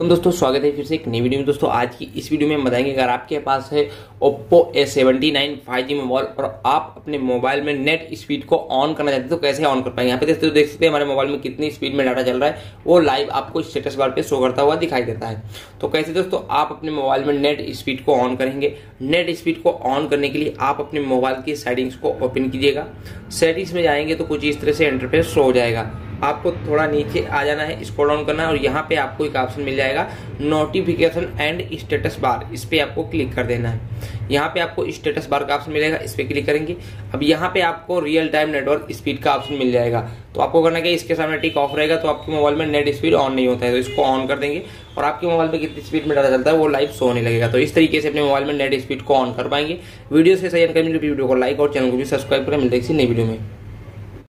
तो दोस्तों, स्वागत है फिर से एक नई वीडियो में। दोस्तों, आज की इस वीडियो में बताएँगे, अगर आपके पास है Oppo A79 5G मोबाइल और आप अपने मोबाइल में नेट स्पीड को ऑन करना चाहते हैं तो कैसे ऑन कर पाएँगे? यहाँ पे देखते देख सकते हैं, हमारे मोबाइल में कितनी स्पीड में डाटा चल रहा है। वो लाइव आपको स्टेटस बार पे शो करता हुआ दिखाई देता है। तो कैसे दोस्तों, आप अपने मोबाइल में नेट स्पीड को ऑन करेंगे? नेट स्पीड को ऑन करने के लिए आप अपने मोबाइल की सेटिंग्स को ओपन कीजिएगा। सेटिंग्स में जाएँगे तो कुछ इस तरह से इंटरफेस शो हो जाएगा। आपको थोड़ा नीचे आ जाना है स्क्रॉल डाउन करना है और यहाँ पे आपको एक ऑप्शन मिल जाएगा नोटिफिकेशन एंड स्टेटस बार इस पर आपको क्लिक कर देना है। यहाँ पे आपको स्टेटस बार का ऑप्शन मिलेगा, इस पर क्लिक करेंगे। अब यहाँ पे आपको रियल टाइम नेटवर्क स्पीड का ऑप्शन मिल जाएगा। तो आपको करना क्या, इसके सामने टिक ऑफ़ रहेगा तो आपके मोबाइल में नेट स्पीड ऑन नहीं होता है तो इसको ऑन कर देंगे और आपके मोबाइल में कितनी स्पीड में डाटा चलता है, वो लाइव शो होने लगेगा। तो इस तरीके से अपने मोबाइल में नेट स्पीड को ऑन कर पाएँगे। वीडियो से सही जानकारी वीडियो को लाइक और चैनल को भी सब्सक्राइब करें। मिलते किसी नई वीडियो में।